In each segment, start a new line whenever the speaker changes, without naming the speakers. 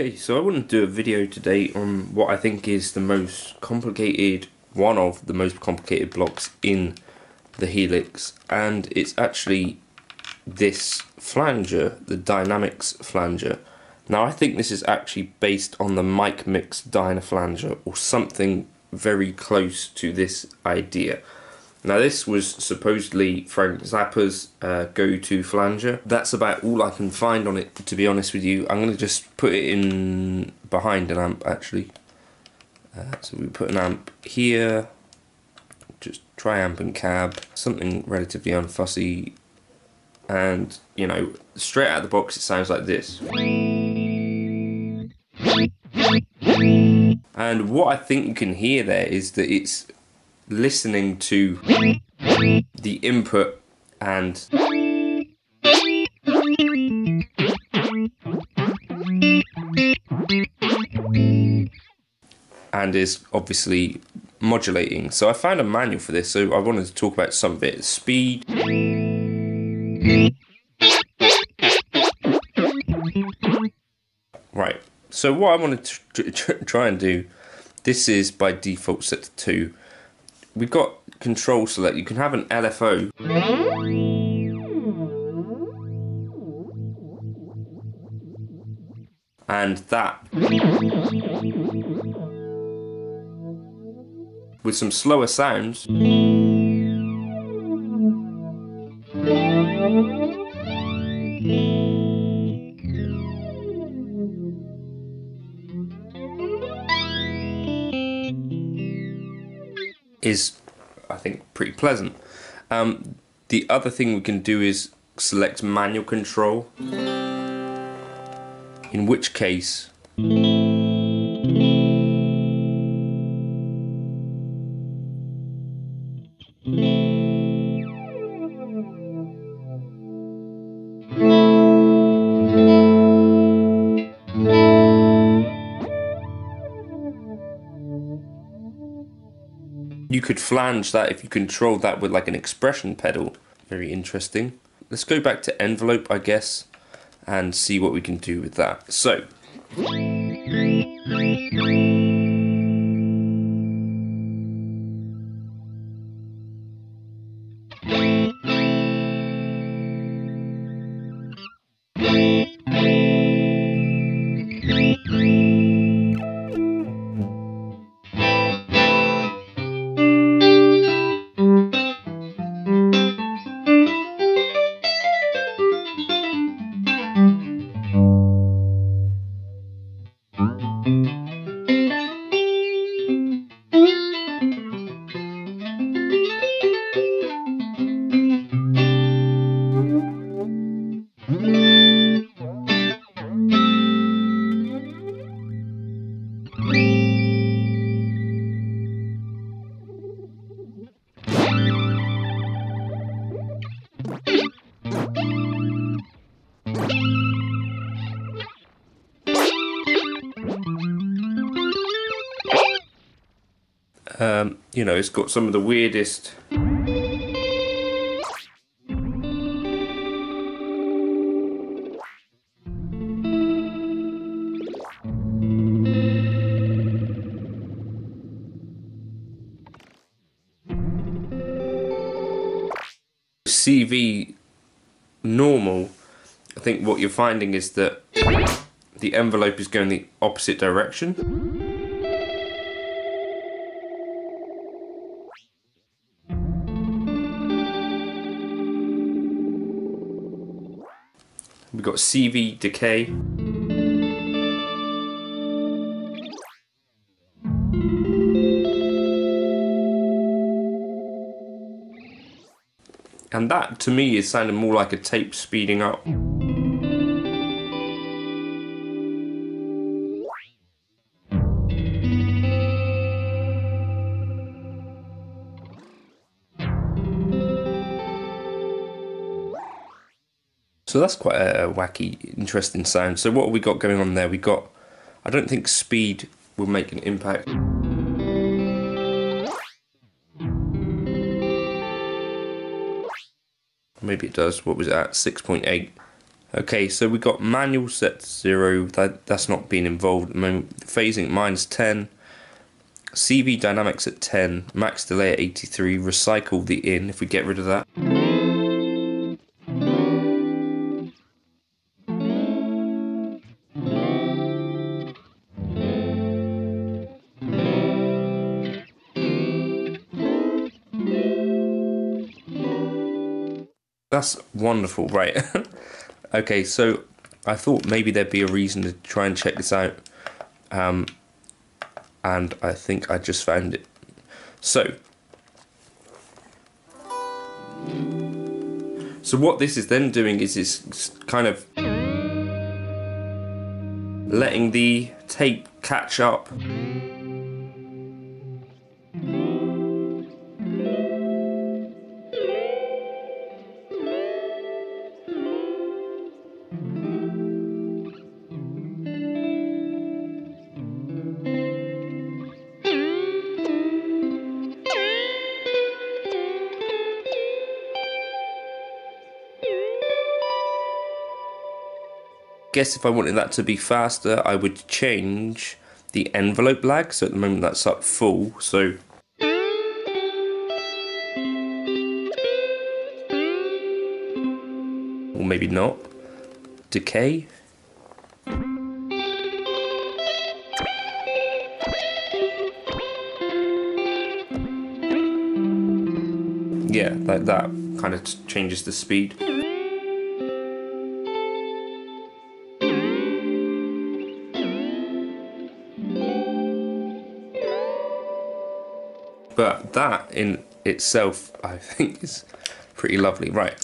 Okay, so I want to do a video today on what I think is the most complicated, one of the most complicated blocks in the Helix, and it's actually this flanger, the Dynamix flanger. Now I think this is actually based on the MicMix Dyna Dynaflanger or something very close to this idea. Now this was supposedly Frank Zappa's uh, go-to flanger. That's about all I can find on it to be honest with you. I'm going to just put it in behind an amp actually. Uh, so we put an amp here, just tri-amp and cab, something relatively unfussy and you know straight out of the box it sounds like this. And what I think you can hear there is that it's listening to the input and and is obviously modulating. So I found a manual for this, so I wanted to talk about some of it. Speed. Right, so what I wanted to try and do, this is by default set to 2 we've got control select. You can have an LFO. And that with some slower sounds. Is, I think, pretty pleasant. Um, the other thing we can do is select manual control, in which case You could flange that if you control that with like an expression pedal. Very interesting. Let's go back to envelope, I guess, and see what we can do with that. So. Um, you know, it's got some of the weirdest. CV normal, I think what you're finding is that the envelope is going the opposite direction. We've got CV decay. And that to me is sounding more like a tape speeding up. So that's quite a wacky, interesting sound. So what have we got going on there? We got, I don't think speed will make an impact. Maybe it does. What was it at? 6.8. Okay, so we got manual set to zero, that, that's not being involved at the moment. Phasing minus 10, CV dynamics at 10, max delay at 83, recycle the in if we get rid of that. That's wonderful, right? okay, so I thought maybe there'd be a reason to try and check this out. Um, and I think I just found it. So, so what this is then doing is it's kind of letting the tape catch up guess if I wanted that to be faster, I would change the envelope lag. So at the moment that's up full. So or maybe not. Decay. Yeah, like that kind of changes the speed. That in itself, I think, is pretty lovely. Right,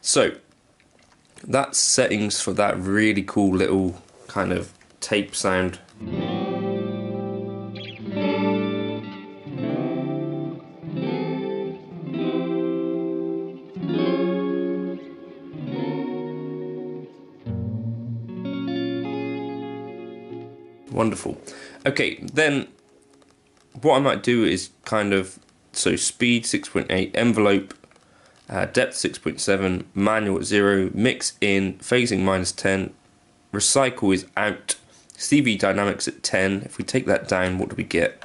so that's settings for that really cool little kind of tape sound. Wonderful. Okay, then what I might do is kind of so speed 6.8, envelope uh, depth 6.7, manual at 0, mix in, phasing minus 10, recycle is out, CV dynamics at 10. If we take that down, what do we get?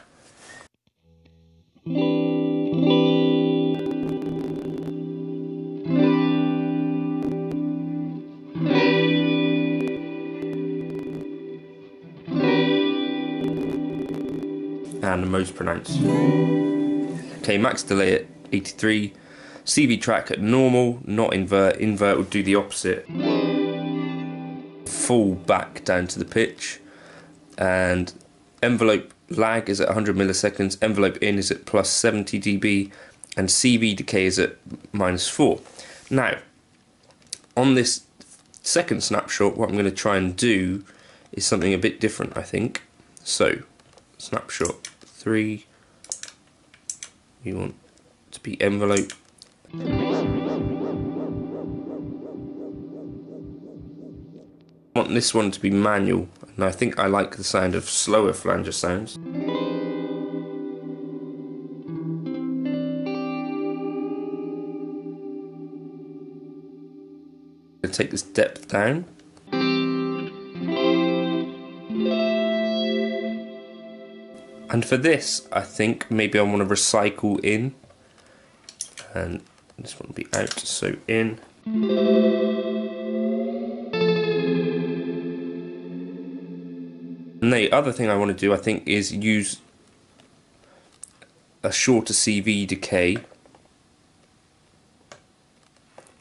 and the most pronounced. Max delay at 83, CV track at normal, not invert. Invert would do the opposite. Full back down to the pitch, and envelope lag is at 100 milliseconds, envelope in is at plus 70 dB, and CV decay is at minus 4. Now, on this second snapshot, what I'm going to try and do is something a bit different, I think. So, snapshot 3, we want to be envelope. I want this one to be manual, and I think I like the sound of slower flanger sounds. take this depth down. And for this, I think maybe I want to recycle in. And this one will be out, so in. And the other thing I want to do, I think, is use a shorter CV decay.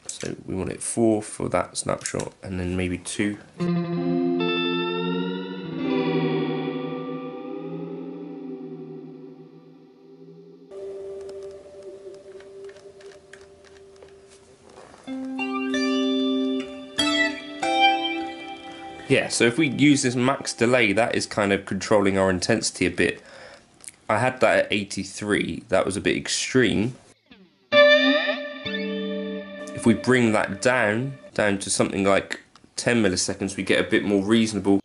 So we want it 4 for that snapshot, and then maybe 2. Yeah, so if we use this max delay, that is kind of controlling our intensity a bit. I had that at 83, that was a bit extreme. If we bring that down, down to something like 10 milliseconds, we get a bit more reasonable.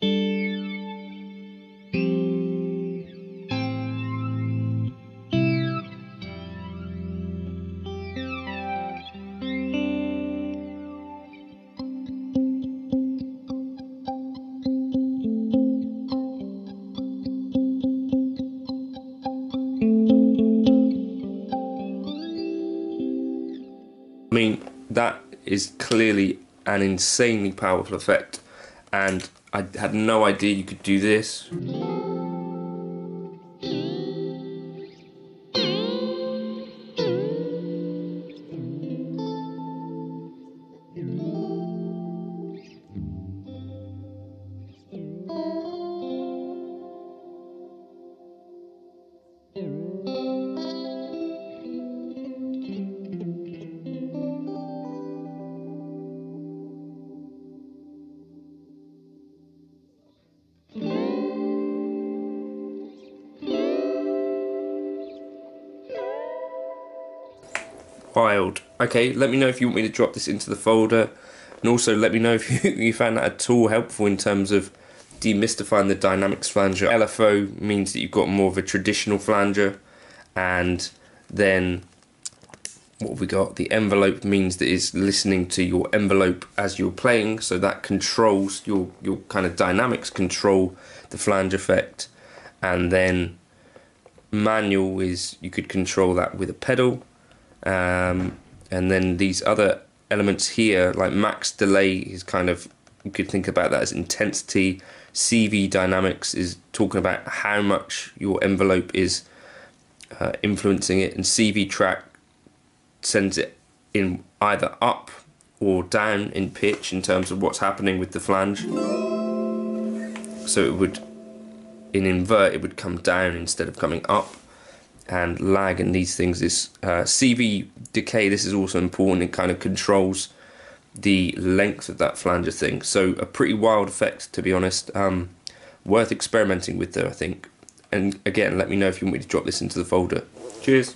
Is clearly an insanely powerful effect, and I had no idea you could do this. Okay, let me know if you want me to drop this into the folder. And also let me know if you, you found that at all helpful in terms of demystifying the Dynamix flanger. LFO means that you've got more of a traditional flanger. And then what we got? The envelope means that it's listening to your envelope as you're playing. So that controls your, your kind of dynamics control the flange effect. And then manual is you could control that with a pedal um, and then these other elements here, like max delay, is kind of you could think about that as intensity. CV dynamics is talking about how much your envelope is uh, influencing it, and CV track sends it in either up or down in pitch in terms of what's happening with the flange. So it would, in invert, it would come down instead of coming up and lag and these things is uh, CV decay. This is also important. It kind of controls the length of that flanger thing. So a pretty wild effect, to be honest. Um, worth experimenting with, though I think. And again, let me know if you want me to drop this into the folder. Cheers.